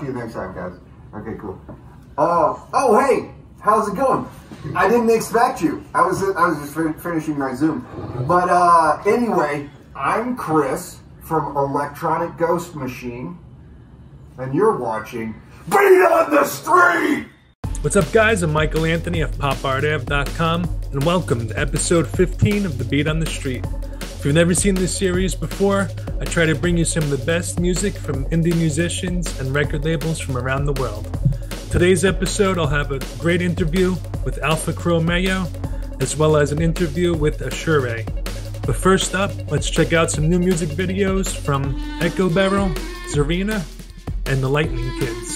to you next time, guys. Okay, cool. Uh, oh, hey, how's it going? I didn't expect you. I was I was just fin- finishing my Zoom. But uh, anyway, I'm Chris from Electronic Ghost Machine, and you're watching Beat on the Street. What's up, guys? I'm Michael Anthony of PopArtAve.com, and welcome to episode 15 of The Beat on the Street. If you've never seen this series before, I try to bring you some of the best music from indie musicians and record labels from around the world. Today's episode, I'll have a great interview with Alpha Chrome Yayo, as well as an interview with Ashurei. But first up, let's check out some new music videos from Echo Barrel, Czarina, and the Lightening Kids.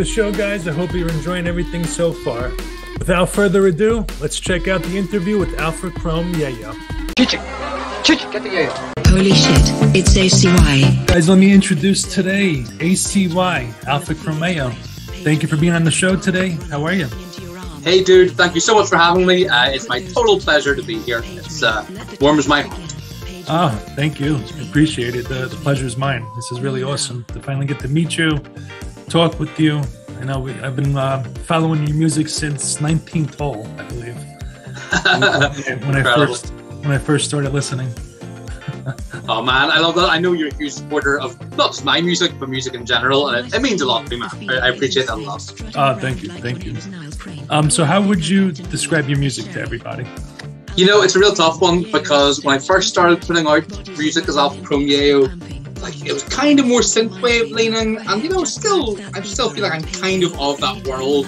The show, guys. I hope you're enjoying everything so far. Without further ado, let's check out the interview with Alpha Chrome Yayo. Holy shit, it's ACY. Guys, let me introduce today ACY, Alpha Chrome Yayo. Thank you for being on the show today. How are you? Hey, dude, thank you so much for having me. Uh, it's my total pleasure to be here. It's uh, warms my heart. Oh, thank you. Appreciate it. The, the pleasure is mine. This is really awesome to finally get to meet you, talk with you. I know we, I've been uh, following your music since 19th hole, I believe. when I first when I first started listening. Oh man, I love that. I know you're a huge supporter of not just my music, but music in general, and it, it means a lot to me, man. I, I appreciate that a lot. Ah, thank you, thank you. Um, so how would you describe your music to everybody? You know, it's a real tough one because when I first started putting out music as Alpha Chrome Yayo, like it was kind of more synthwave leaning, and you know, still, I still feel like I'm kind of of that world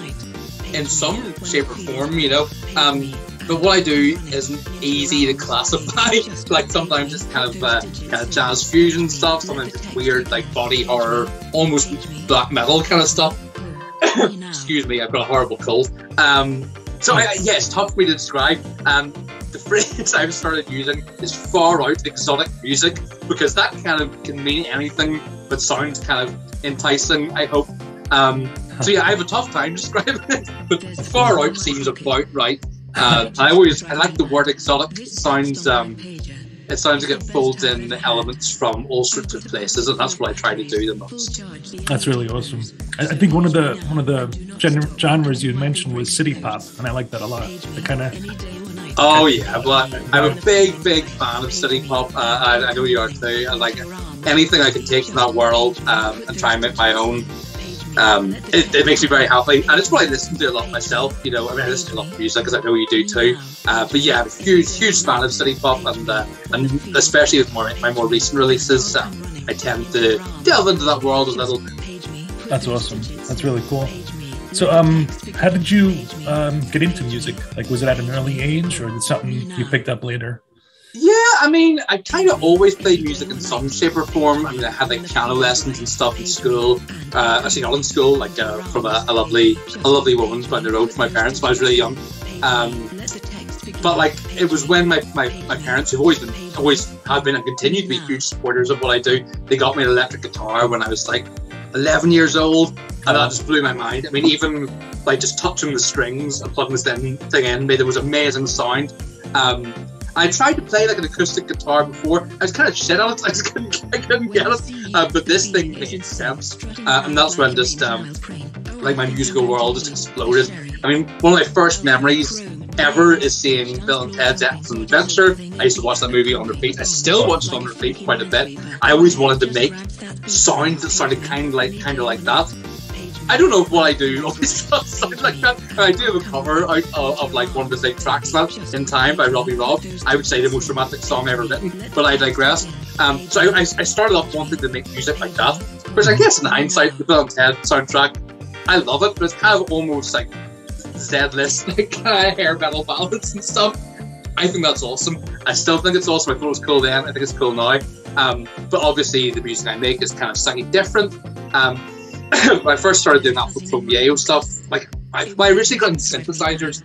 in some shape or form, you know. Um, but what I do isn't easy to classify. like sometimes it's kind of uh, kind of jazz fusion stuff, sometimes it's weird like body horror, almost black metal kind of stuff. Excuse me, I've got a horrible cold. Um, so I, yeah, it's tough for me to describe. Um, the phrase I've started using is far out exotic music because that kind of can mean anything but sounds kind of enticing. I hope. Um, so yeah, I have a tough time describing it, but far out seems about right. Uh, I always I like the word exotic. It sounds um, it time to get folds in elements from all sorts of places, and that's what I try to do the most. That's really awesome. I, I think one of the one of the gen- genres you mentioned was city pop, and I like that a lot. The kind of Oh yeah, well, I'm a big, big fan of city pop. Uh, I, I know you are too. I like anything I can take from that world um, and try and make my own. Um, it, it makes me very happy, and it's what I listen to a lot myself. You know, I mean, I listen to a lot of music, because I know you do too. Uh, but yeah, I'm a huge, huge fan of city pop, and uh, and especially with more, my more recent releases, um, I tend to delve into that world a little. that's awesome. That's really cool. So, um, how did you um, get into music? Like, was it at an early age, or it something you picked up later? Yeah, I mean, I kind of always played music in some shape or form. I mean, I had like piano lessons and stuff in school. Uh, actually, not in school, like uh, from a, a lovely, a lovely woman down the road my parents when I was really young. Um, but like, it was when my, my, my parents, who've always been, always have been, and continue to be huge supporters of what I do. They got me an electric guitar when I was like 11 years old, and that just blew my mind. I mean, even like just touching the strings and plugging this thing, thing in made there was amazing sound. Um, I tried to play like an acoustic guitar before. I was kind of shit on it. I just couldn't, I couldn't get it. Uh, but this thing made sense, uh, and that's when just um, like my musical world just exploded. I mean, one of my first memories ever is seeing Bill and Ted's Excellent Adventure. I used to watch that movie on repeat. I still watch it on repeat quite a bit. I always wanted to make sounds that sounded kind of like kind of like that. I don't know what I do does like that. I do have a cover out of, of like one of the big tracks that in time by Robbie Robb. I would say the most romantic song ever written, but I digress. Um, so I, I, started off wanting to make music like that, which I guess in hindsight, the Bill Ted soundtrack, I love it, but it's kind of almost like Z-list, like of hair metal ballads and stuff. I think that's awesome. I still think it's awesome. I thought it was cool then. I think it's cool now. Um, but obviously, the music I make is kind of slightly different. Um, when I first started doing Chrome Yayo stuff, like I, I originally got into synthesizers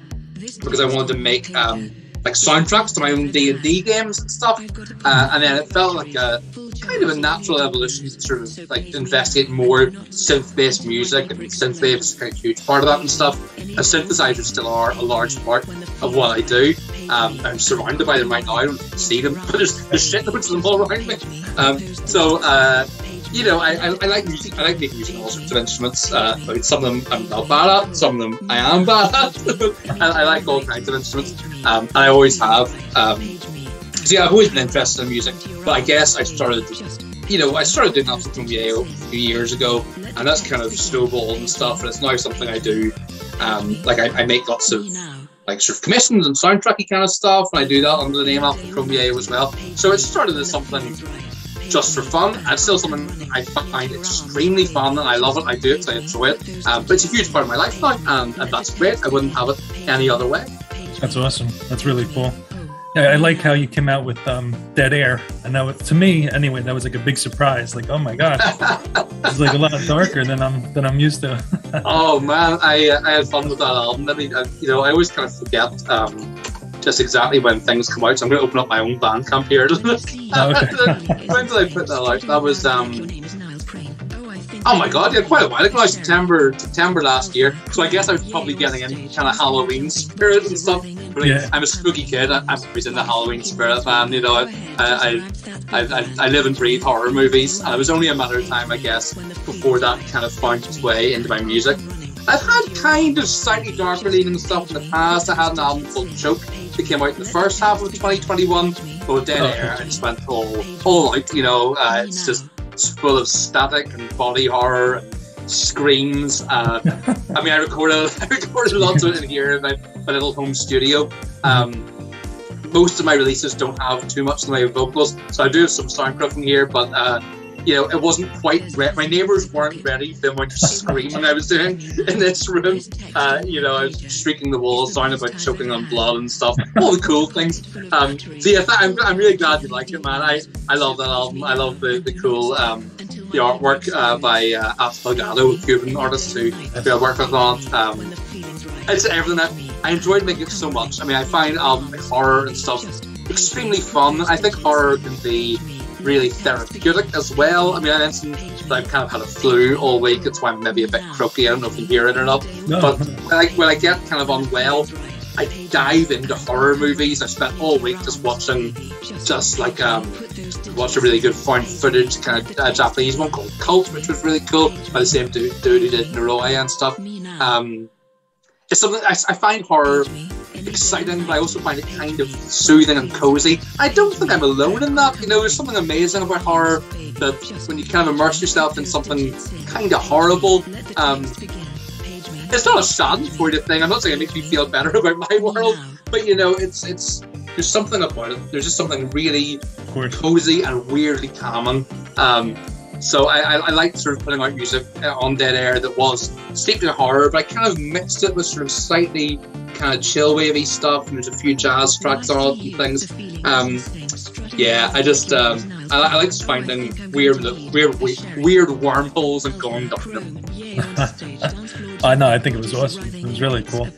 because I wanted to make um, like soundtracks to my own D and D games and stuff, uh, and then it felt like a kind of a natural evolution to sort of like investigate more synth-based music, and synthwave is a huge part of that and stuff. And synthesizers still are a large part of what I do. Um, I'm surrounded by them right now. I don't see them, but there's, there's shitloads of them all around me. Um, so. Uh, you know, I, I, I like music. I like making music on all sorts of instruments. Uh, I mean, some of them I'm not bad at. Some of them I am bad at. and I like all kinds of instruments. Um, I always have. Um, so yeah, I've always been interested in music. But I guess I started, you know, I started doing that from Yale a few years ago, and that's kind of snowballed and stuff. And it's now something I do. Um, like I, I make lots of like sort of commissions and soundtracky kind of stuff, and I do that under the name Alpha Chrome as well. So it started as something just for fun. It's still something I find extremely fun and I love it. I do it because I enjoy it. Um, but it's a huge part of my life now, and, and that's great. I wouldn't have it any other way. That's awesome. That's really cool. I I like how you came out with um, Dead Air, and that was, to me, anyway, that was like a big surprise. Like, oh my god, it's like a lot darker than I'm than I'm used to. Oh man, I uh, I had fun with that album. I mean, I, you know, I always kind of forget um, just exactly when things come out. So I'm going to open up my own Bandcamp here. when did I put that out? That was um, oh my god, yeah, quite a while ago. September September last year. So I guess I was probably getting in kind of Halloween spirit and stuff. But like, Yeah. I'm a spooky kid. I, I'm always in the Halloween spirit, man. You know, I I, I, I I live and breathe horror movies. And it was only a matter of time, I guess, before that kind of found its way into my music. I've had kind of slightly darker leaning stuff in the past. I had an album called Choke that came out in the first half of 2021. But with Dead Okay. Air, I just went all, all out, you know. Uh, it's just it's full of static and body horror and screams. Uh, I mean, I recorded, I recorded lots of it in here in my, my little home studio. Um, most of my releases don't have too much in the way of vocals, so I do have some soundproofing here, but uh, you know, it wasn't quite ready. My neighbors weren't ready for of screaming I was doing in this room. Uh, you know, I was streaking the walls, sounding about choking on blood and stuff. All the cool things. Um, so yeah, I'm, I'm really glad you like it, man. I, I love that album. I love the, the cool um, the artwork uh, by uh, Ats Delgado, a Cuban artist who, who I worked with on. Um, it's everything. I, I enjoyed making it so much. I mean, I find um, horror and stuff extremely fun. I think horror can be really therapeutic as well. I mean, I mentioned that I've kind of had a flu all week. It's why I'm maybe a bit croaky. I don't know if you hear it or not. No. But when I, when I get kind of unwell, I dive into horror movies. I spent all week just watching, just like um, watch a really good found footage kind of uh, Japanese one called Cult, which was really cool by the same dude, dude who did Noroi and stuff. Um, it's something I, I find horror exciting, but I also find it kind of soothing and cozy. I don't think I'm alone in that. You know, there's something amazing about horror that when you kind of immerse yourself in something kind of horrible, um, it's not a sad, schadenfreude thing. I'm not saying it makes me feel better about my world, but you know, it's it's there's something about it. There's just something really cozy and weirdly calming. Um, so I, I, I liked sort of putting out music uh, on Dead Air that was steeped in horror, but I kind of mixed it with sort of slightly kind of chill wavy stuff, and there's a few jazz tracks on it and things. Um, yeah, I just um, I, I like just finding weird, weird, weird wormholes and going down them. I know. I think it was awesome. It was really cool.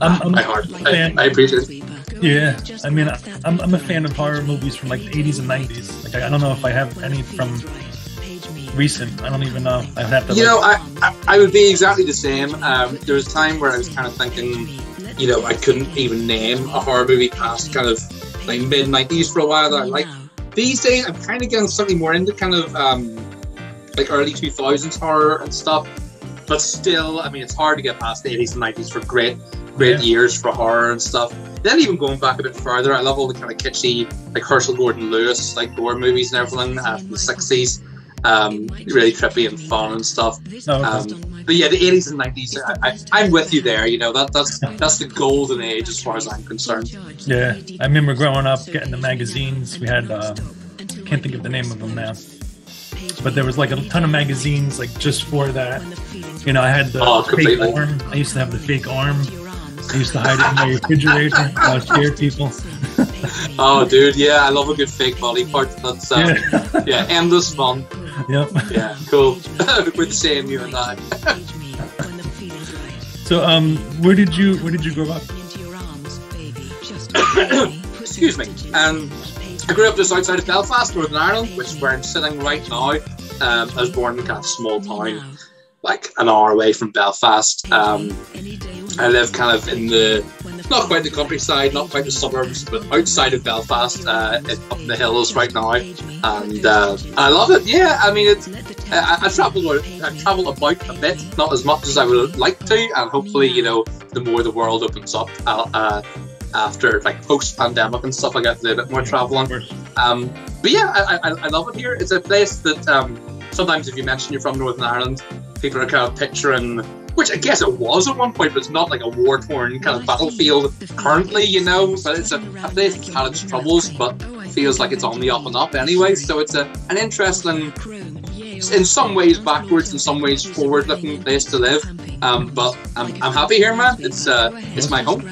I'm, I'm I, a heart, I, fan. I appreciate it. Yeah, I mean, I'm, I'm a fan of horror movies from like the 80s and 90s. Like, I, I don't know if I have any from recent. I don't even know. I'd have to. You like, know, I, I, I would be exactly the same. Um, there was a time where I was kind of thinking, you know, I couldn't even name a horror movie past kind of like mid 90s for a while that I like. These days, I'm kind of getting slightly more into kind of um, like early 2000s horror and stuff. But still, I mean, it's hard to get past the 80s and 90s for great, great Yeah. years for horror and stuff. Then even going back a bit further, I love all the kind of kitschy, like Herschell Gordon Lewis, like gore movies and everything uh, from the 60s. Um, really trippy and fun and stuff. no. Um, but yeah, the 80s and 90s, I, I, I'm with you there. You know, that that's that's the golden age as far as I'm concerned. yeah, I remember growing up getting the magazines. We had, uh, can't think of the name of them now, but there was like a ton of magazines like just for that. You know, I had the Oh, fake arm. I used to have the fake arm. I used to hide it in my refrigerator. I scared people. Oh, dude, yeah, I love a good fake body part. That's uh, Yeah. yeah, endless fun. Yep. Yeah, cool. We're the same, you and I. So, um, where did you where did you grow up? Excuse me. Um, I grew up just outside of Belfast, Northern Ireland, which is where I'm sitting right now. Um, I was born in a kind of small town, like an hour away from Belfast. Um, I live kind of in the not quite the countryside, not quite the suburbs, but outside of Belfast, uh, up in the hills right now, and uh, I love it. Yeah, I mean, it's I, I travel I travel about a bit, not as much as I would like to, and hopefully, you know, the more the world opens up, uh, after like post pandemic and stuff, I get a bit more traveling. Um, but yeah, I, I, I love it here. It's a place that um, sometimes if you mention you're from Northern Ireland, people are kind of picturing, which I guess it was at one point, but it's not like a war torn kind of battlefield currently, you know. But it's a, a place that's had its troubles, but feels like it's on the up and up anyway. So it's a, an interesting, in some ways backwards, in some ways forward looking place to live. Um, but I'm, I'm happy here, man. It's uh, it's my home.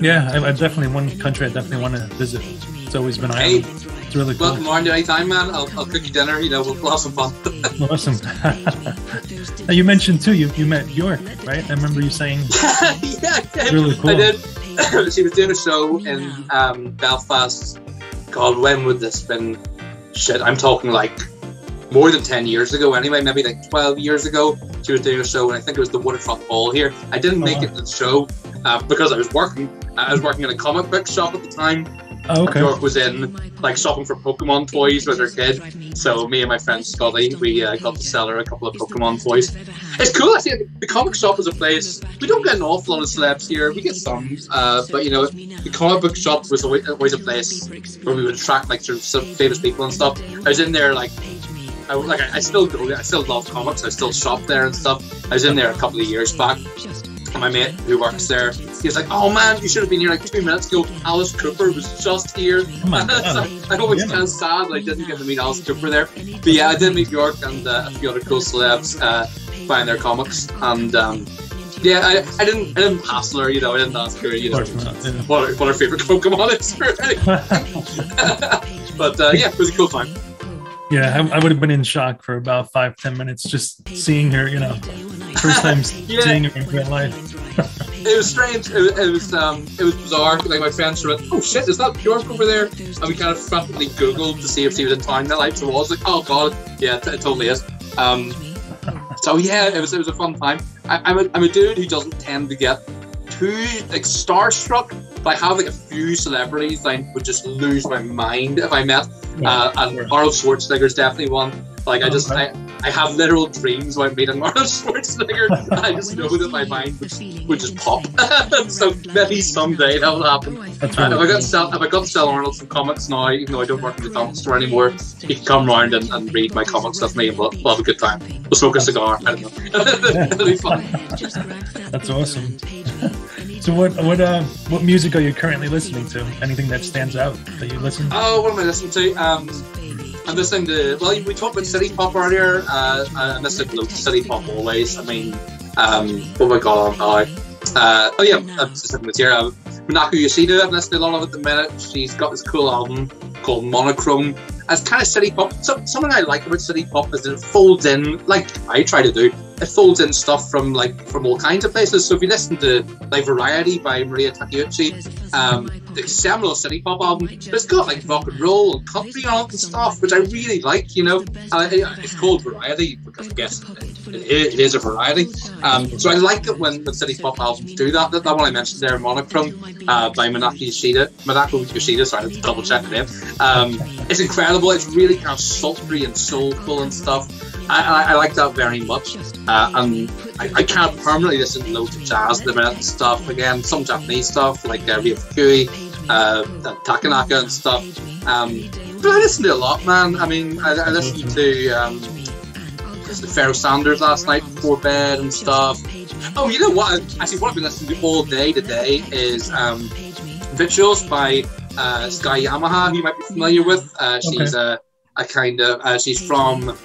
Yeah, I, I definitely one country I definitely want to visit. It's always been Hey, Ireland. It's really cool. welcome on to any time, man. I'll, I'll cook you dinner. You know, we'll, we'll have some fun. Awesome. now you mentioned too, you, you met Bjork, right? I remember you saying yeah, I. Really cool. I did. she was doing a show in um, Belfast. God, when would this been? Shit, I'm talking like more than 10 years ago anyway, maybe like 12 years ago. She was doing a show, and I think it was the Waterfront Hall here. I didn't make Uh-huh. it to the show uh, because I was working. I was working in a comic book shop at the time. Oh, okay. Bjork was in like shopping for Pokemon toys with her kid. So me and my friend Scotty, we uh, got to sell her a couple of Pokemon toys. It's cool. I the comic shop is a place we don't get an awful lot of celebs here. We get some, uh, but you know, the comic book shop was always, always a place where we would attract like sort of famous people and stuff. I was in there like. I, like I, I still go. I still love comics. I still shop there and stuff. I was in there a couple of years back, and my mate who works there, he was like, "Oh man, you should have been here like two minutes ago. Alice Cooper was just here." God. I always Yeah. feel sad that I didn't get to meet Alice Cooper there. But yeah, I did meet Bjork and uh, a few other cool celebs uh, buying their comics, and um, yeah, I, I didn't I didn't hassle her. You know, I didn't ask her. You know, not, yeah. what her, what her favorite Pokemon is. but uh, yeah, it was a cool time. yeah, I, I would have been in shock for about five, ten minutes just seeing her, you know, first time Yeah. seeing her in real life. It was strange. It was, it was um, it was bizarre. Like my friends were like, "Oh shit, is that Bjork over there?" And we kind of frantically googled to see if she was in town. That like, she was like, "Oh god, yeah, it, it totally is." Um, so yeah, it was it was a fun time. I, I'm a I'm a dude who doesn't tend to get too like starstruck. But I have like a few celebrities that I would just lose my mind if I met. Uh, and Arnold Schwarzenegger's definitely one. Like I just I, I have literal dreams about meeting Arnold Schwarzenegger. I just know that my mind would, would just pop. so maybe someday that will happen. That's Uh, if I got sell if I got to sell Arnold some comics now, even though I don't work in the comic store anymore, he can come round and, and read my comics with me and we'll, we'll have a good time. We'll smoke a cigar. I don't know. It'll be fun. That's awesome. So what what uh what music are you currently listening to? Anything that stands out that you listen? to? Oh, what am I listening to? Um, I'm listening to. Well, we talked about city pop earlier. Uh, I'm listening to city pop always. I mean, um, what have I got on now? Uh, oh yeah, I'm just looking at here. Minako Yoshida. I'm listening to a lot of at the minute. She's got this cool album called Monochrome. It's kind of city pop. So, something I like about city pop is that it folds in, like I try to do. It folds in stuff from like from all kinds of places. So if you listen to like Variety by Maria Takeuchi, um, the seminal city pop album, but it's got like rock and roll and country on it and stuff, which I really like. You know, uh, it's called Variety because I guess it, it is a variety. Um, so I like it when the city pop albums do that. That, that one I mentioned there, Monochrome uh, by Manaki Yoshida. Manako Yoshida, sorry, I have to double check the name. Um, it's incredible. It's really kind of sultry and soulful and stuff. I, I, I like that very much. Uh, and I, I can't permanently listen to loads of jazz at the minute and stuff. Again, some Japanese stuff like uh, Ryo Fukui, uh, and Takanaka and stuff. Um, but I listen to a lot, man. I mean, I, I listened to um, listened to Pharoah Sanders last night before bed and stuff. Oh, you know what? Actually, what I've been listening to all day today is um, Victuals by uh, Sky Yamaha, who you might be familiar with. Uh, she's a, a kind of, uh, she's from, well,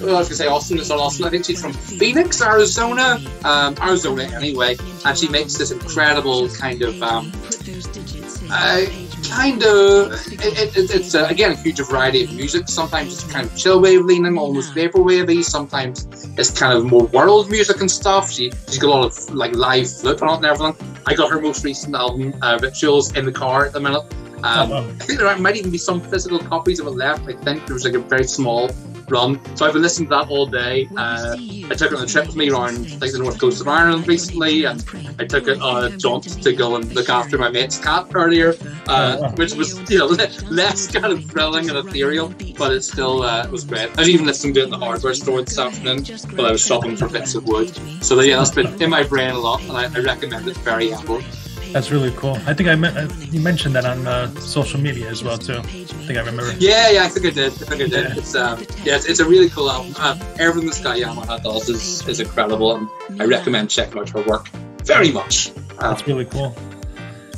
I was going to say Austin, it's not Austin, I think she's from Phoenix, Arizona. Um, Arizona, anyway. And she makes this incredible kind of, um, uh, kind of, it, it, it's uh, again a huge variety of music. Sometimes it's kind of chill wave leaning, almost vaporwavy. Sometimes it's kind of more world music and stuff. She, she's got a lot of like live flute on it and everything. I got her most recent album, uh, Rituals, in the car at the minute. Um, Oh. I think there might even be some physical copies of it left. I think there was like a very small run. So I've been listening to that all day. Uh, I took it on a trip with me around like the north coast of Ireland recently, and I took it on a jaunt to go and look after my mate's cat earlier, uh, which was you know less kind of thrilling and ethereal, but it still uh, was great. I was even listening to it in the hardware store this afternoon while I was shopping for bits of wood. So yeah, that's been in my brain a lot, and I, I recommend it very heavily. That's really cool. I think I met, uh, you mentioned that on uh, social media as well too. I think I remember. Yeah, yeah, I think I did. I think I did. Yeah. It's um, yeah, it's, it's a really cool album. Uh, everything this guy Yamaha does is, is incredible, and I recommend checking out her work very much. Uh, That's really cool.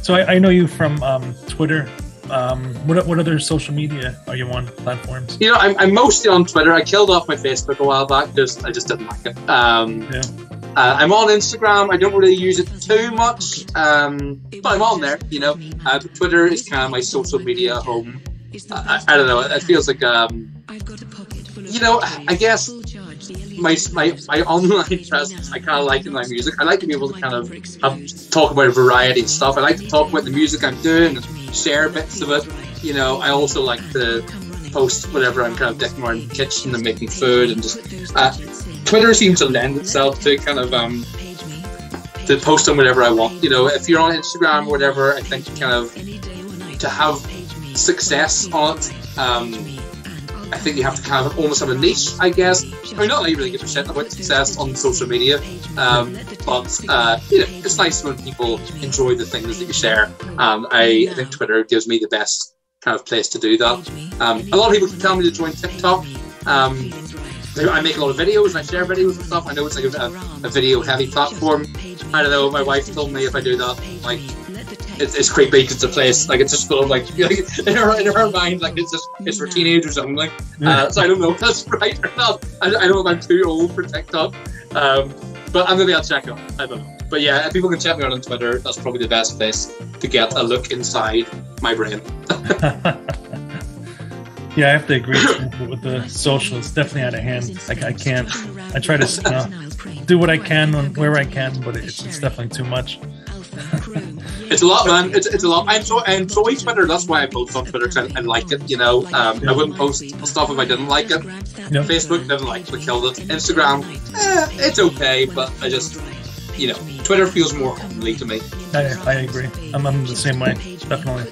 So I, I know you from um, Twitter. Um, what what other social media are you on platforms? you know, I'm, I'm mostly on Twitter. I killed off my Facebook a while back because I just didn't like it. Um, Yeah. Uh, I'm on Instagram. I don't really use it too much, um, but I'm on there. You know, uh, Twitter is kind of my social media home. I, I don't know. It feels like, um, you know, I guess my my, my online presence. I kind of like in my music. I like to be able to kind of have, talk about a variety of stuff. I like to talk about the music I'm doing and share bits of it. You know, I also like to post whatever I'm kind of decking around the kitchen and making food and just. Uh, Twitter seems to lend itself to kind of um, to post on whatever I want. You know, if you're on Instagram or whatever, I think kind of to have success on it. Um, I think you have to kind of almost have a niche, I guess. I mean, not that you really give a shit about success on social media, um, but uh, you know, it's nice when people enjoy the things that you share. Um, I, I think Twitter gives me the best kind of place to do that. Um, a lot of people tell me to join TikTok. Um, I make a lot of videos and I share videos and stuff. I know it's like a, a video heavy platform. I don't know. My wife told me if I do that, like it's, it's creepy. It's a place like it's just full of like in her in her mind like it's just it's for teenagers only. Uh, so I don't know if that's right or not. I, I don't know if I'm too old for TikTok. Um, but I'm maybe I'll check out. I don't know. But yeah, if people can check me out on Twitter, that's probably the best place to get a look inside my brain. Yeah, I have to agree with the social. It's definitely out of hand. Like I can't. I try to you know, do what I can on where I can, but it's, it's definitely too much. It's a lot, man. It's, it's a lot. I enjoy, I enjoy Twitter. That's why I post on Twitter and, I like it. You know, um, I wouldn't post stuff if I didn't like it. Yep. Facebook didn't like it, killed it. Instagram, eh, it's okay, but I just, you know, Twitter feels more homely to me. I, I agree. I'm, I'm the same way. Definitely.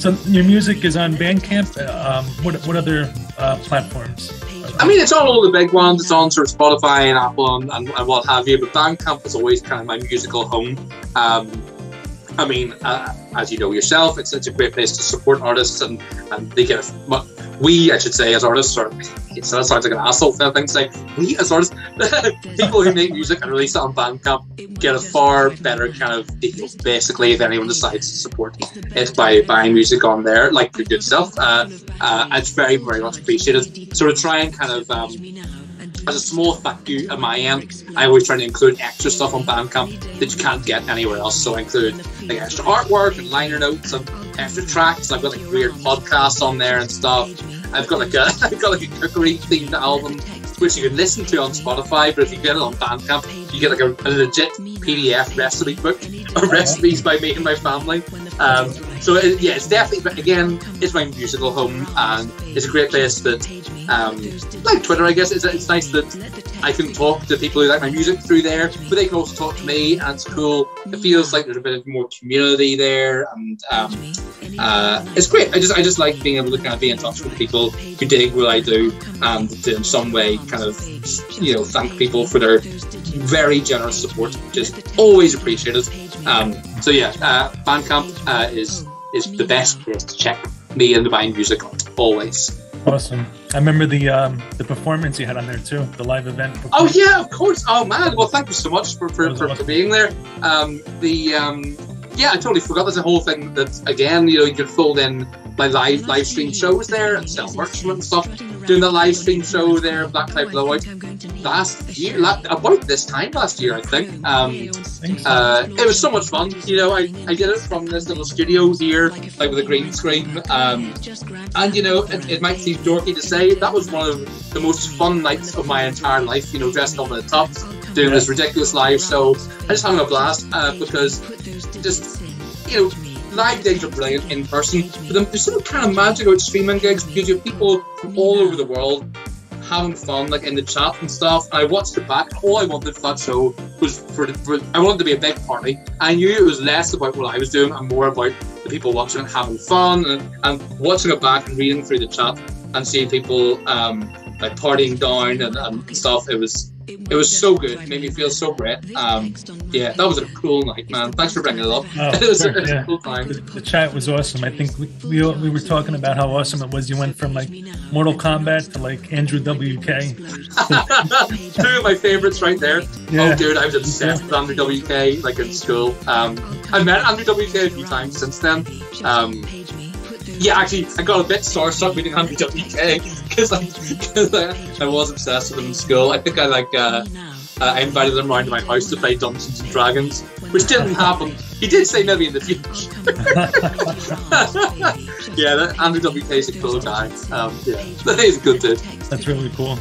So your music is on Bandcamp. Uh, Um, what what other uh, platforms? I mean, it's on all the big ones. It's on sort of Spotify and Apple and, and, and what have you. But Bandcamp is always kind of my musical home. Um, I mean, uh, as you know yourself, it's such a great place to support artists, and, and they get a, we, I should say, as artists, or so that sounds like an asshole thing to say. We, as artists, people who make music and release it on Bandcamp, get a far better kind of deal. Basically, if anyone decides to support it by buying music on there, like good self, uh, uh, it's very, very much appreciated. So to try and kind of um, as a small thank you at my end, I always try to include extra stuff on Bandcamp that you can't get anywhere else. So I include like extra artwork and liner notes and extra tracks. I've got like weird podcasts on there and stuff. I've got like a I've got like a cookery themed album which you can listen to on Spotify, but if you get it on Bandcamp, you get like a, a legit PDF recipe book of recipes by me and my family. Um, so it, yeah, it's definitely but again, it's my musical home, and it's a great place that, um, like Twitter, I guess. It's, it's nice that I can talk to people who like my music through there, but they can also talk to me, and it's cool. It feels like there's a bit of more community there, and um, uh, it's great. I just I just like being able to kind of be in touch with people who dig what I do, and to in some way kind of you know thank people for their very generous support, which is always appreciated. Um, so yeah, uh, Bandcamp uh, is is the best place to check me and the buying music always. Awesome. I remember the um, the performance you had on there too, the live event. Oh yeah, of course. Oh man, well thank you so much for for, for, for being there. Um, the um, yeah, I totally forgot. There's a whole thing that again, you know, you could fold in my live live stream shows there and sell merch and stuff. Doing the live stream show there, Black Tie Blowout, last year, la- about this time last year, I think. Um, uh, it was so much fun. You know, I, I did it from this little studio here, like with a green screen. Um, and you know, it, it might seem dorky to say that was one of the most fun nights of my entire life. You know, dressed up in the tops, doing this ridiculous live show. I just having a blast uh, because just you know. Live gigs are brilliant in person, but there's something kind of magic about streaming gigs because you have people from all over the world having fun, like in the chat and stuff. And I watched it back. All I wanted for that show was for, for I wanted to be a big party. I knew it was less about what I was doing and more about the people watching and having fun and, and watching it back and reading through the chat and seeing people um, like partying down and, and stuff. It was it was so good. It made me feel so great. Um, yeah, that was a cool night, man. Thanks for bringing it up. Oh, it was, sure, it was yeah. a cool time. The, the chat was awesome. I think we, we we were talking about how awesome it was. You went from like Mortal Kombat to like Andrew WK. Two of my favorites right there. Yeah. Oh, dude, I was obsessed with Andrew WK, like in school. Um, I met Andrew WK a few times since then. Um, yeah, actually, I got a bit starstruck meeting Andrew WK because I, 'cause I, I was obsessed with him in school. I think I like, uh, uh, I invited him around to my house to play Dungeons and Dragons, which didn't happen. He did say maybe in the future. yeah, that Andrew WK is a cool guy. Um, yeah, he's a good dude. That's really cool.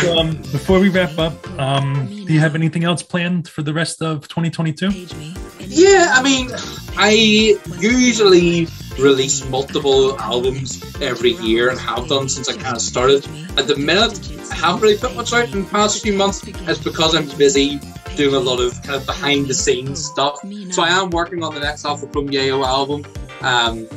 So, um, before we wrap up, um, do you have anything else planned for the rest of 2022? Yeah, I mean, I usually release multiple albums every year and have done since I kind of started. At the minute, I haven't really put much out in the past few months. It's because I'm busy doing a lot of kind of behind the scenes stuff. So I am working on the next Alpha Chrome Yayo album. Um,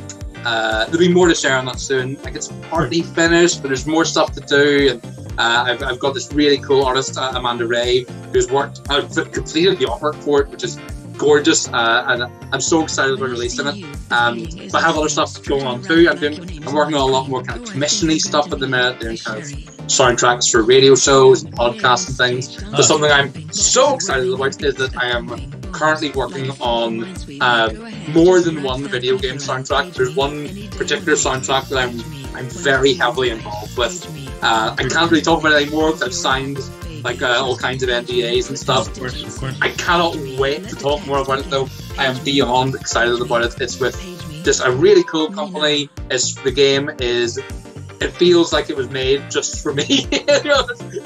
uh, there'll be more to share on that soon. Like it's partly finished, but there's more stuff to do. And uh, I've, I've got this really cool artist, uh, Amanda Ray, who's worked, uh, completed the artwork for it, which is gorgeous, uh, and I'm so excited about releasing it. Um, but I have other stuff going on too. I'm doing, I'm working on a lot more kind of commissioning stuff at the minute, doing kind of soundtracks for radio shows and podcasts and things. But something I'm so excited about is that I am currently working on uh, more than one video game soundtrack. There's one particular soundtrack that I'm I'm very heavily involved with. Uh, I can't really talk about it anymore because I've signed like uh, all kinds of NDAs and stuff. Of course, of course. I cannot wait to talk more about it though. I am beyond excited about it. It's with just a really cool company. It's the game is it feels like it was made just for me.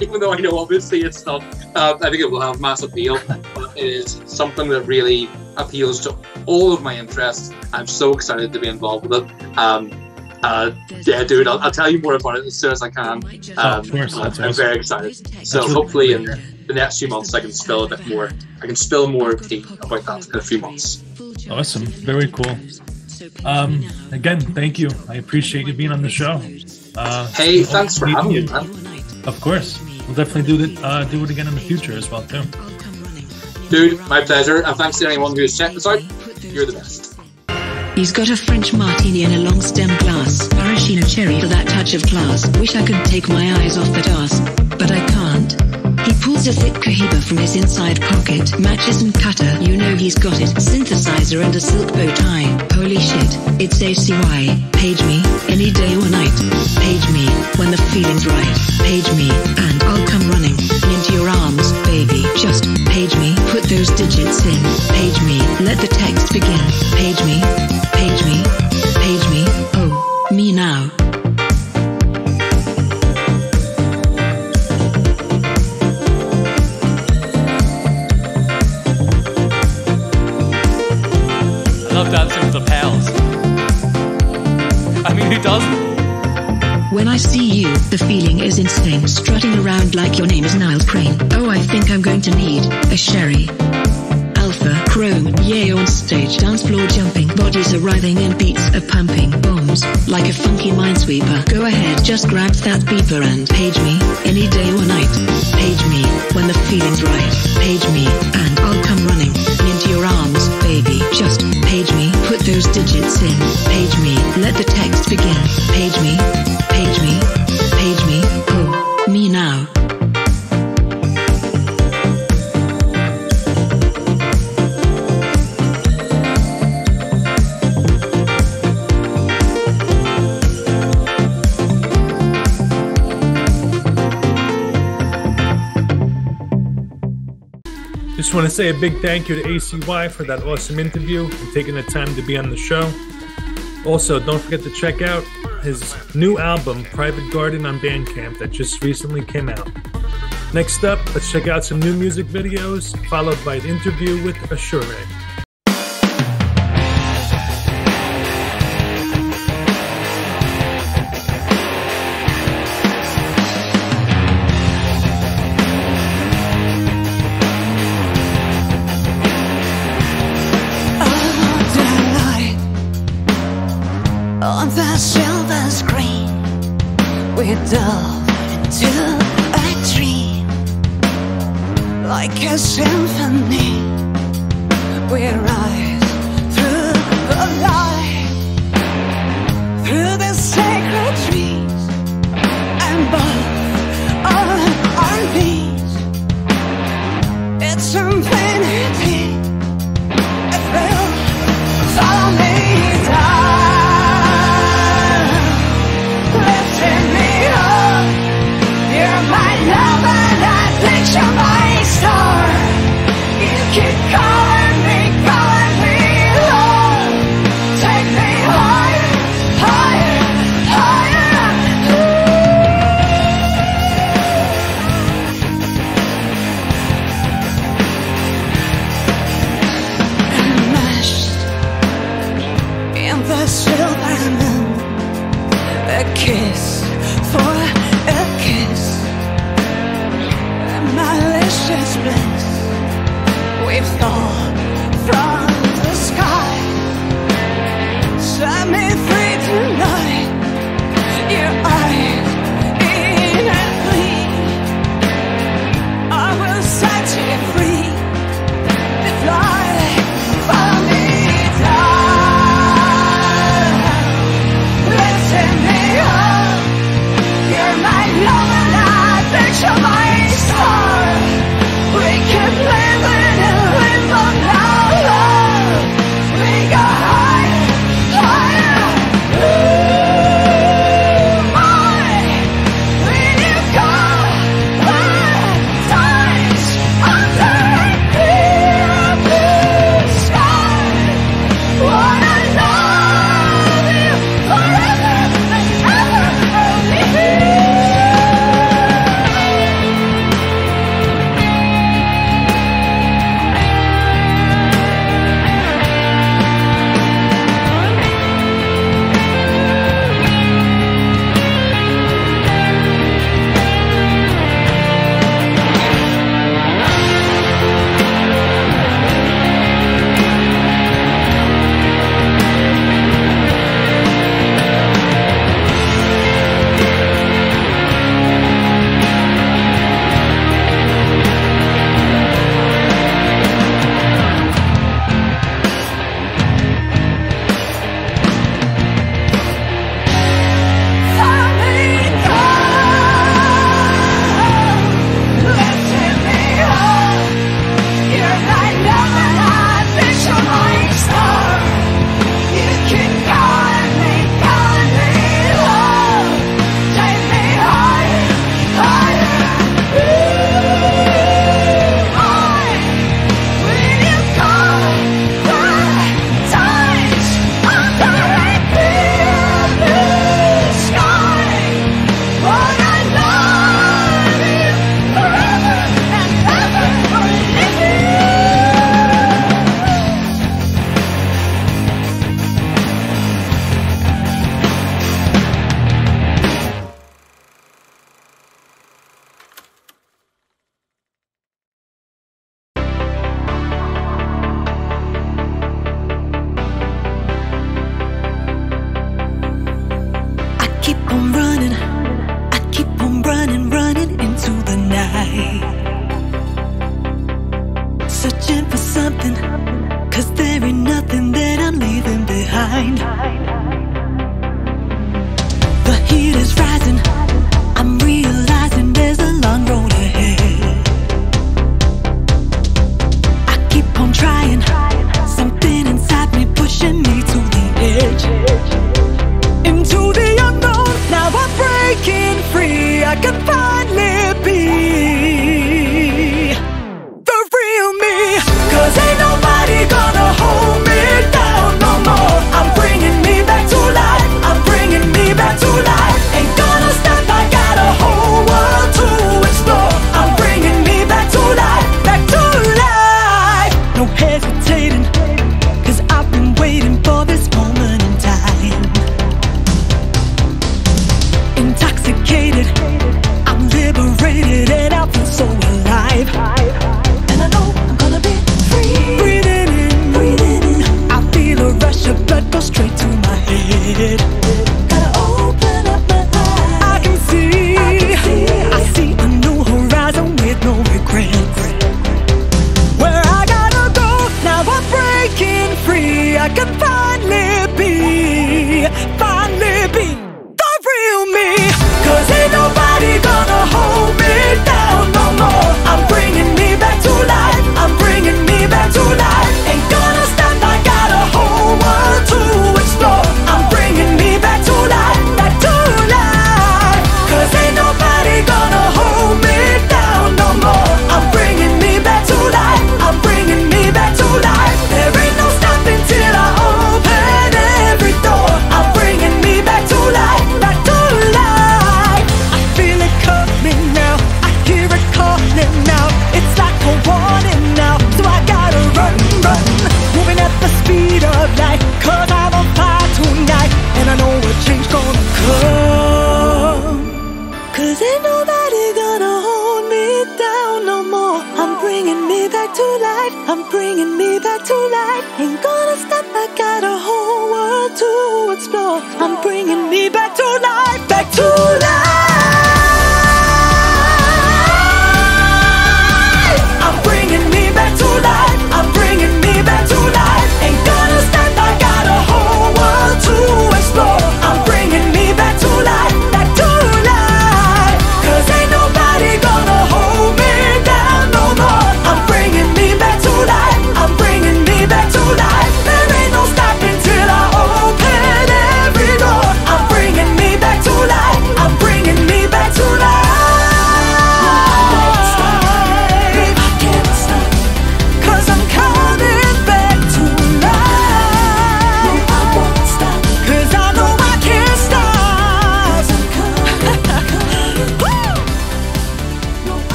Even though I know obviously it's not. Uh, I think it will have mass appeal, but it is something that really appeals to all of my interests. I'm so excited to be involved with it. Um, uh, yeah, dude, I'll, I'll, tell you more about it as soon as I can. Um, of course, I'm, awesome. Very excited. So really hopefully in the next few months I can spill a bit more. I can spill more tea about that in a few months. Awesome, very cool. Um, again, thank you. I appreciate you being on the show. Uh, Hey, thanks for having me, man. Of course, we'll definitely do it. Uh, do it again in the future as well too. Dude, my pleasure. And thanks to anyone who's checked this out. You're the best. He's got a French martini in a long stem glass. Maraschino cherry for that touch of class. Wish I could take my eyes off that ass, but I can't. He pulls a thick cohiba from his inside pocket. Matches and cutter, you know he's got it. Synthesizer and a silk bow tie. Holy shit, it's ACY. Page me, any day or night. Page me, when the feeling's right. Page me, and I'll come running into your arms, baby. Just page me, put those digits in. Page me, let the text begin. Page me, page me, feeling is insane. Strutting around like your name is Niles Crane. Oh, I think I'm going to need a sherry. Alpha, chrome, yay on stage. Dance floor jumping, bodies are writhing and beats are pumping. Bombs, like a funky minesweeper. Go ahead, just grab that beeper and page me, any day or night. Page me, when the feeling's right. Page me, and I'll come running into your baby. Just page me, put those digits in. Page me, let the text begin. Page me, page me, page me. Just want to say a big thank you to ACY for that awesome interview and taking the time to be on the show. Also, don't forget to check out his new album, Private Garden, on Bandcamp that just recently came out. Next up, let's check out some new music videos, followed by an interview with Ashurei. The silver screen. We delve into a dream like a symphony. We rise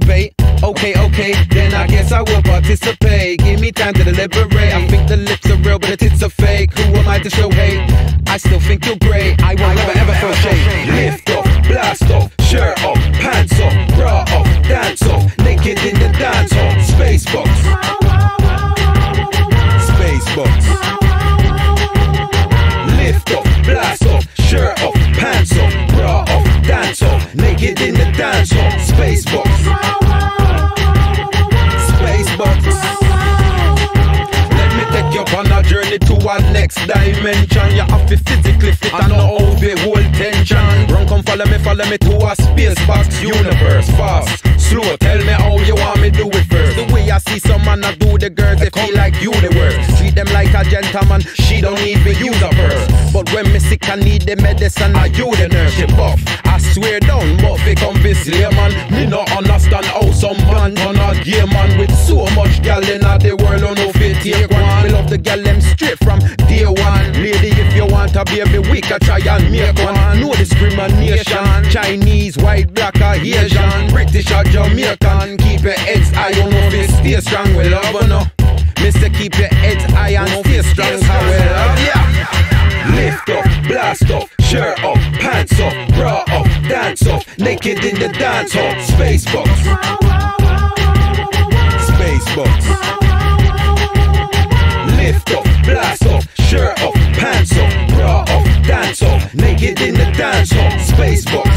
debate. Okay, okay, then I guess I will participate. Give me time to deliberate. I think the lips are real, but the tits are fake. Who am I to show hate? I still think you're great. I will never ever ever feel shame. Lift off, blast off, shirt off, pants off, bra off, dance off, naked in the dance hall. Space box. Space box. Lift off, blast off, shirt off, pants off, bra off, dance off, naked in the dance hall. Space box. dimension. You have to physically fit and know how the whole tension. Run, come follow me, follow me to a space box universe. Fast, slow, tell me how you want me do it first. The way I see some man, I do the girls, they feel like universe them like a gentleman. She don't need me, you the purse. But when me sick, I need the medicine. I you the nurse, she buff. I swear down, but they come visit man. Me not understand how some man on a gay man with so much gal in the world on no fit take one. Me love the gal them straight from day one. Lady, if you want a baby, we can try and make one. No discrimination. Chinese, white, black, or Asian, British or Jamaican. Keep your heads high, you know this stay strong. We love or. Mister, keep your heads high and stay strong. How we love ya. Lift up, blast off, shirt off, pants off, bra off, dance off, naked in the dance hall, space box. Space box. Lift up, blast off, shirt off, pants off, bra off, dance off, naked in the dance hall, space box.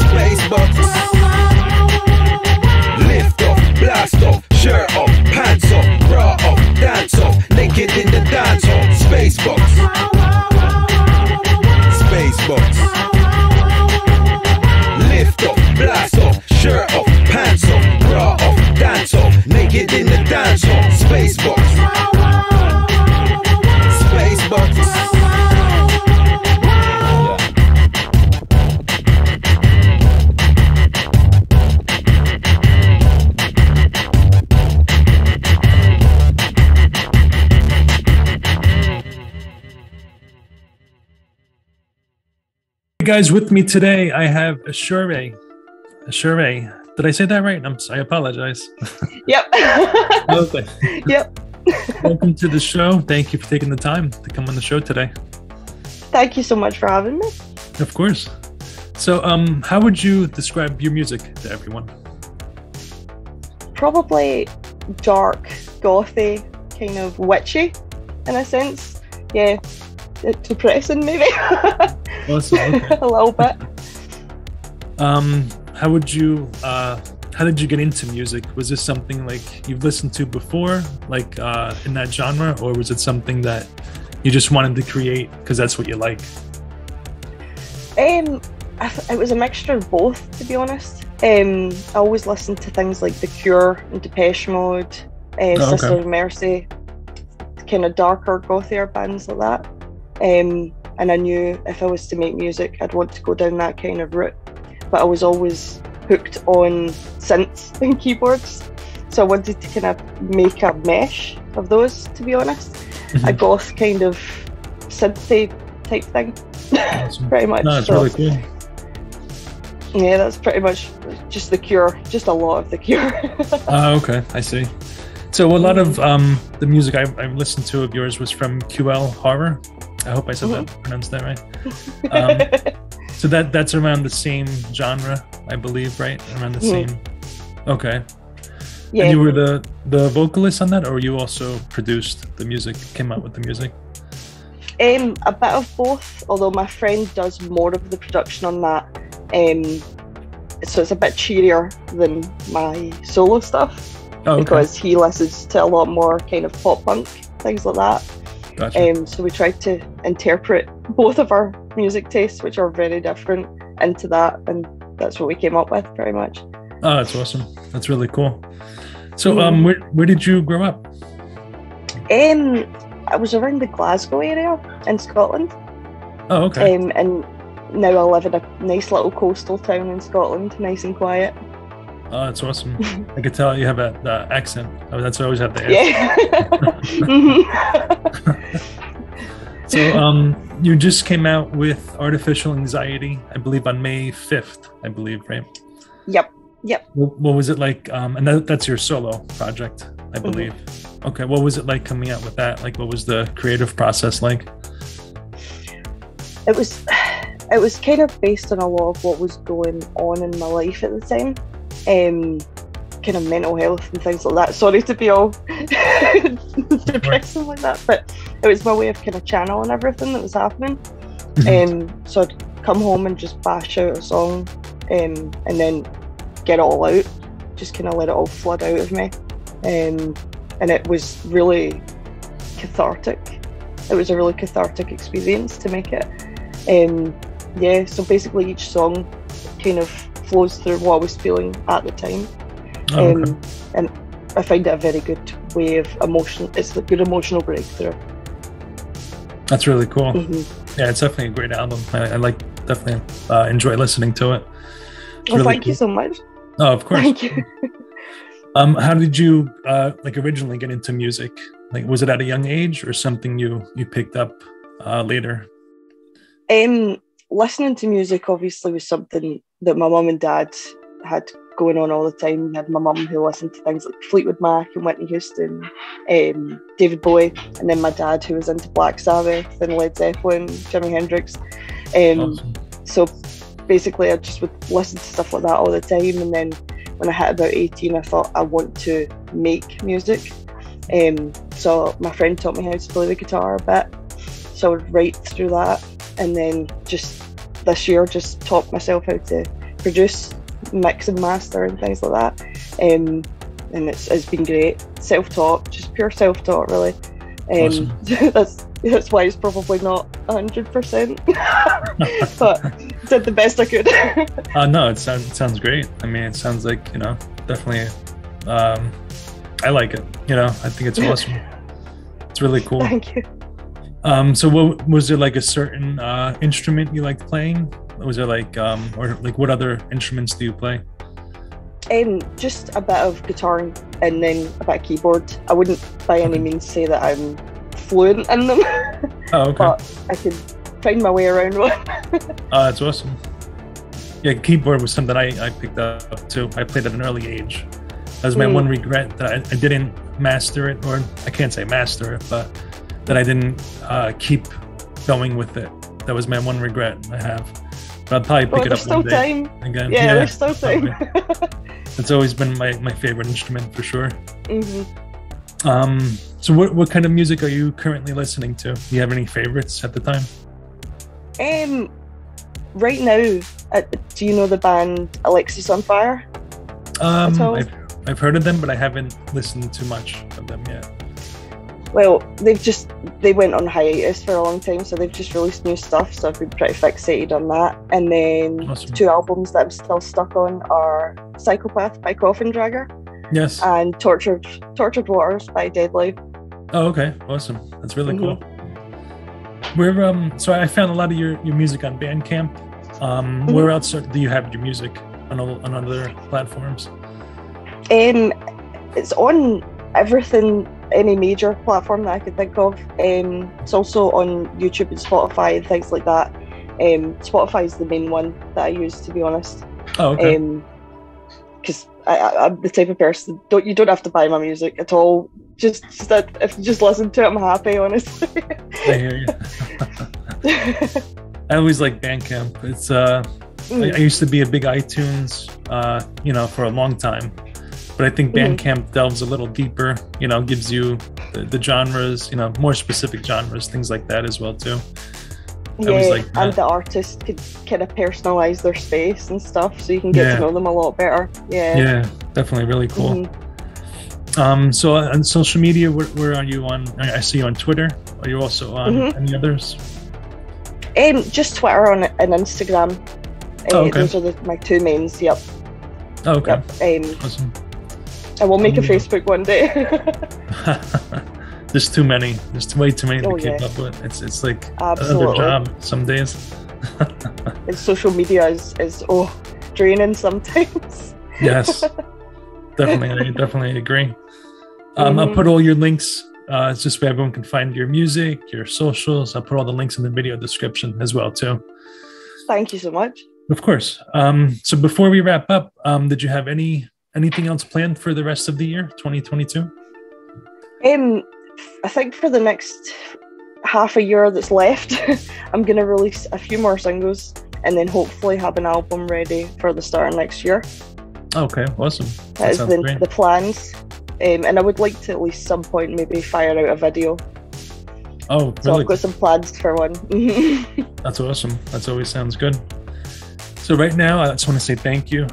Space box. Lift off, blast off, naked in the dance hall, space box. Space box. Lift off, blast off, shirt off, pants off, bra off, dance off, naked in the dance hall, space guys, with me today, I have Ashurei. Ashurei. Did I say that right? I'm, I apologize. Yep. okay. yep. Welcome to the show. Thank you for taking the time to come on the show today. Thank you so much for having me. Of course. So, um, how would you describe your music to everyone? Probably dark, gothy, kind of witchy in a sense. Yeah. Depressing maybe. Awesome. Okay. a little bit. Um, how would you? Uh, how did you get into music? Was this something like you've listened to before, like uh, in that genre, or was it something that you just wanted to create because that's what you like? Um, I th- it was a mixture of both, to be honest. Um, I always listened to things like The Cure and Depeche Mode, uh, okay. Sister of Mercy, kind of darker, gothier bands like that. Um, and I knew if I was to make music, I'd want to go down that kind of route. But I was always hooked on synths and keyboards, so I wanted to kind of make a mesh of those. To be honest, a goth kind of synthy type thing, Awesome. pretty much. No, it's So- really cool. yeah, that's pretty much just the cure, just a lot of the cure. Oh, okay, I see. So a lot of um, the music I, I listened to of yours was from Quelle Horreur. I hope I said that, pronounced that right. Um, so that that's around the same genre, I believe, right? Around the Mhm. same. Okay. yeah, And you were the the vocalist on that, or you also produced the music, came out with the music? um, a bit of both. Although my friend does more of the production on that, um, so it's a bit cheerier than my solo stuff Oh, okay. because he listens to a lot more kind of pop punk things like that. Gotcha. Um, so we tried to interpret both of our music tastes, which are very different, into that, and that's what we came up with, pretty much. oh, that's awesome. That's really cool. So, um, where where did you grow up? Um, I was around the Glasgow area in Scotland, Oh, okay. um, and now I live in a nice little coastal town in Scotland, nice and quiet. Oh, that's awesome. I could tell you have a the accent. Oh, that's what I always have to ask. Yeah. Mhm. So, um, you just came out with Artificial Anxiety, I believe, on May 5th, I believe, right? Yep. Yep. What, what was it like? Um, and that, that's your solo project, I Mm-hmm. believe. Okay. What was it like coming out with that? Like, what was the creative process like? It was, it was kind of based on a lot of what was going on in my life at the time, um, kind of mental health and things like that. Sorry to be all depressing like that, but it was my way of kind of channeling everything that was happening. Mhm. Um, so I'd come home and just bash out a song, um, and then get it all out, just kind of let it all flood out of me. Um, and it was really cathartic. It was a really cathartic experience to make it. Um, yeah, so basically each song kind of flows through what I was feeling at the time. Oh, okay. Um, and I find it a very good way of emotion. It's a good emotional breakthrough. That's really cool. Mhm. Yeah, it's definitely a great album. I, I like definitely uh, enjoy listening to it. It's Well, really thank you so much. Oh, of course. Thank you. Um, how did you uh, like originally get into music? Like, was it at a young age or something you you picked up uh, later? Um, listening to music obviously was something that my mum and dad had going on all the time. We had my mum who listened to things like Fleetwood Mac and Whitney Houston, um, David Bowie, and then my dad who was into Black Sabbath and Led Zeppelin, Jimi Hendrix. Um, Awesome. So basically, I just would listen to stuff like that all the time. And then when I hit about 18, I thought I want to make music. Um, so my friend taught me how to play the guitar a bit. So I would write through that. And then just this year, just taught myself how to produce, mix and master and things like that. Um, and it's, it's been great. Self taught, just pure self taught, really. Um, that's that's why it's probably not hundred percent, but did the best I could. Uh, no, it sounds it sounds great. I mean, it sounds like you know definitely. Um, I like it. You know, I think it's awesome. It's really cool. Thank you. Um, so, what was there like a certain uh, instrument you liked playing? Was there like, um, or like, what other instruments do you play? Um, just a bit of guitar and then a bit of keyboard. I wouldn't by any means say that I'm fluent in them, Oh, okay. but I could find my way around one. Uh, that's awesome. Yeah, keyboard was something I, I picked up too. I played at an early age. That was my Mm. one regret that I, I didn't master it, or I can't say master it, but that I didn't uh, keep going with it. That was my one regret I have. But I'll probably pick Well, it up one day time. again. Yeah, there's still time. it's always been my, my favorite instrument for sure. hmm Um, so what what kind of music are you currently listening to? Do you have any favorites at the time? Um, right now, uh, do you know the band Alexisonfire? Um, I've, I've heard of them, but I haven't listened to much of them yet. Well, they've just they went on hiatus for a long time, so they've just released new stuff. So I've been pretty fixated on that. And then Awesome. two albums that I'm still stuck on are Psychopath by Coffin Dragger Yes. and Tortured Tortured Waters by Deadlife. Oh, okay. Awesome. That's really Mhm. cool. Where um, so I found a lot of your, your music on Bandcamp. Um, Mhm. where else do you have your music on on other platforms? Um, it's on everything, any major platform that I could think of. Um, it's also on YouTube and Spotify and things like that. Um, Spotify is the main one that I use, to be honest. Oh, okay. Um, because I, I, I'm the type of person don't you don't have to buy my music at all. Just that if you just listen to it, I'm happy. Honestly. I hear you. I always like Bandcamp. It's uh, I, I used to be a big iTunes, uh, you know, for a long time, but I think Mhm. Bandcamp delves a little deeper. You know, gives you the, the genres, you know, more specific genres, things like that as well too. Yeah, like and the artist could kind of personalize their space and stuff, so you can get Yeah. to know them a lot better. Yeah. Yeah, definitely really cool. Mhm. Um, so on social media, where, where are you on? I see you on Twitter. Are you also on Mhm. any others? Um, just Twitter on and Instagram. Uh, Oh, okay. Those are the, my two mains. Yep. Oh, okay. Yep. Um, Awesome. I will make a Facebook one day. There's too many. There's too, way too many Oh, to keep yeah. up with. It's it's like Absolutely. another job some days. and social media is, is oh draining sometimes. yes, definitely, I definitely agree. Um, I'll Mhm. put all your links. Uh, it's just where everyone can find your music, your socials. I'll put all the links in the video description as well too. Thank you so much. Of course. Um, so before we wrap up, um, did you have any anything else planned for the rest of the year, 2022? Um, I think for the next half a year that's left, I'm gonna release a few more singles and then hopefully have an album ready for the start of next year. Okay, awesome. That That is the, great. the plans. Um, and I would like to at least some point maybe fire out a video. Oh, So really? I've got some plans for one. That's awesome. That's always sounds good. So right now, I just want to say thank you.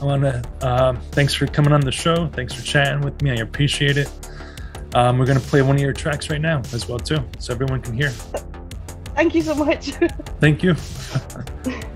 I want to um, thanks for coming on the show. Thanks for chatting with me. I appreciate it. Um, we're gonna play one of your tracks right now as well too, so everyone can hear. Thank you so much. Thank you.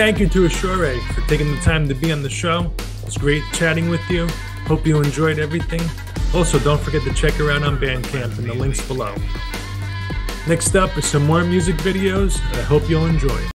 thank you to Ashurei for taking the time to be on the show. It's great chatting with you. Hope you enjoyed everything. Also, don't forget to check out on Bandcamp in the links below. Next up is some more music videos I hope you'll enjoy.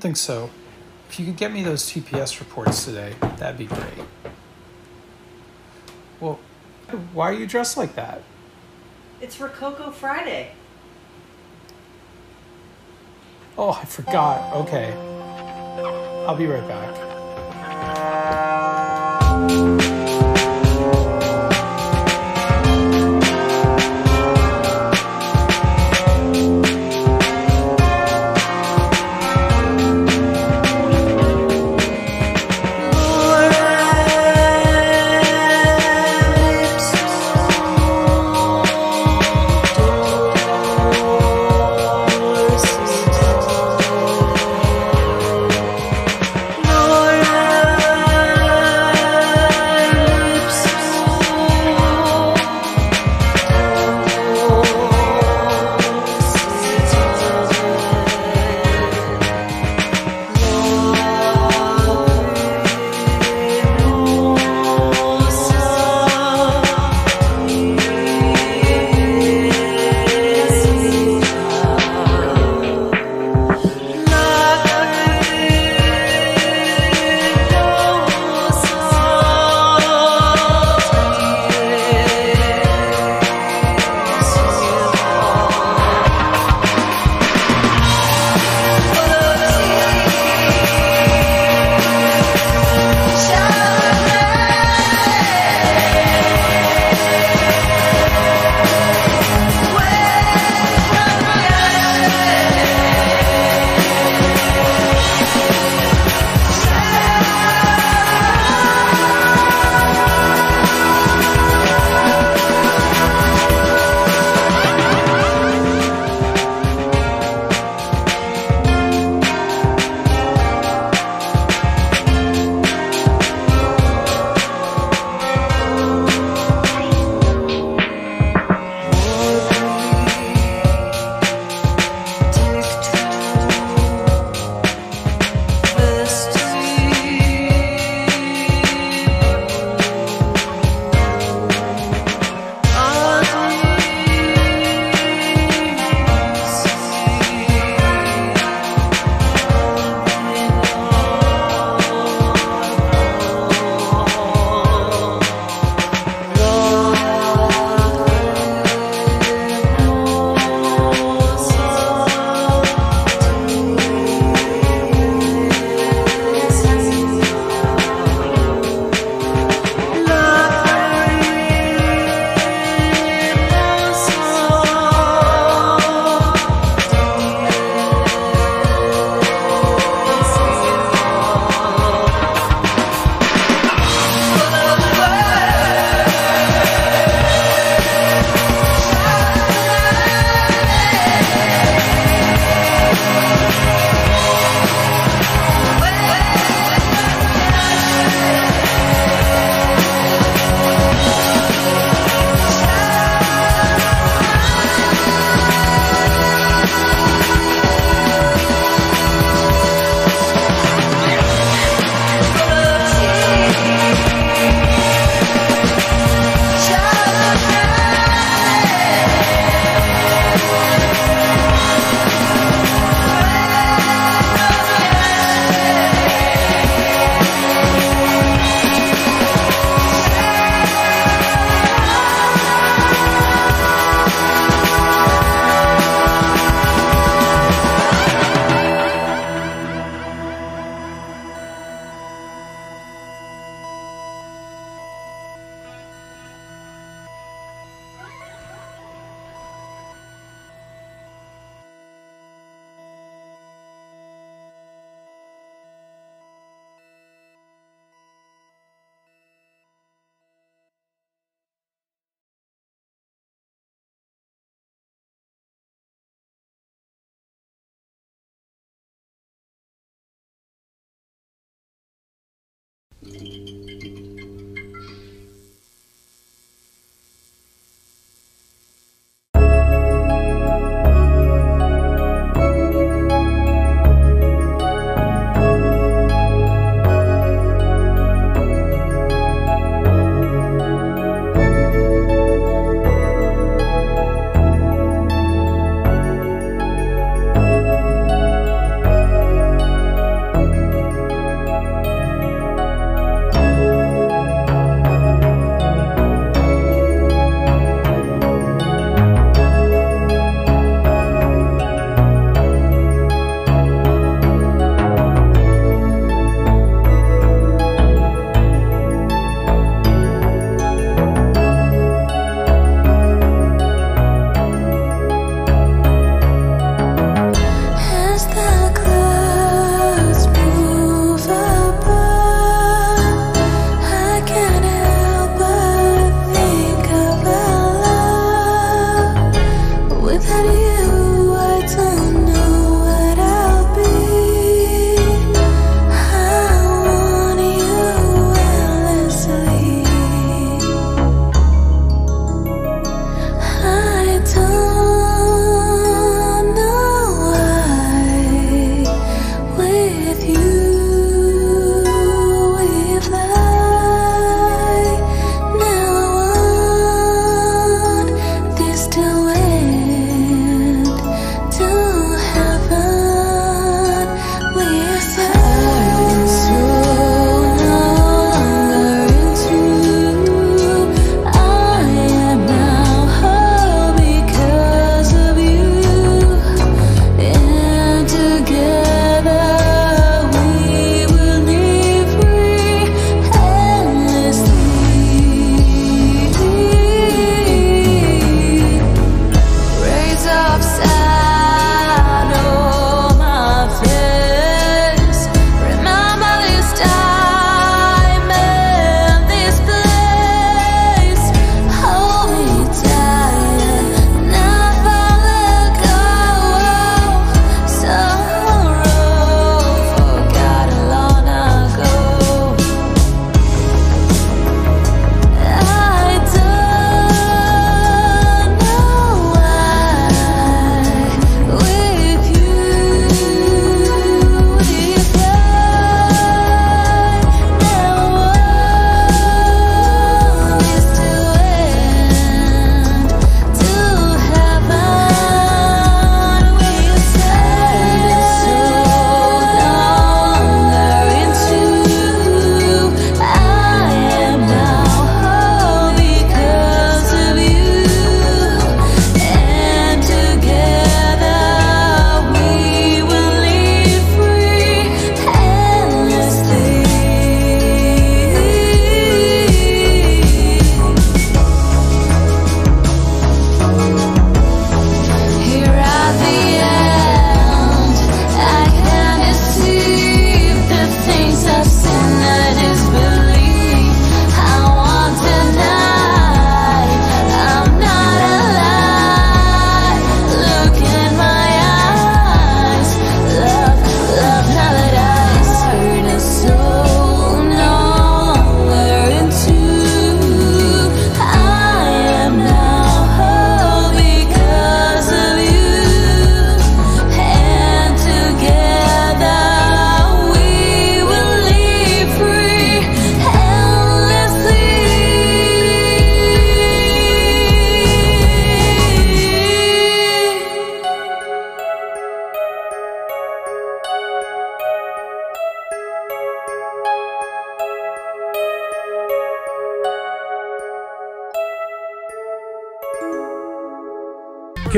Don't think so. If you could get me those TPS reports today, that'd be great. Well, why are you dressed like that? It's Rococo Friday. Oh, I forgot. Okay. I'll be right back.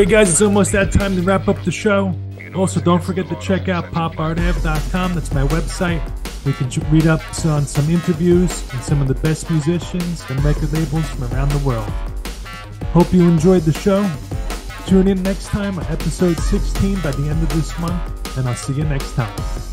Okay, guys, it's almost that time to wrap up the show. Also, don't forget to check out PopArtAve.com. That's my website. We can read up on some interviews and some of the best musicians and record labels from around the world. Hope you enjoyed the show. Tune in next time episode 16 by the end of this month, and I'll see you next time.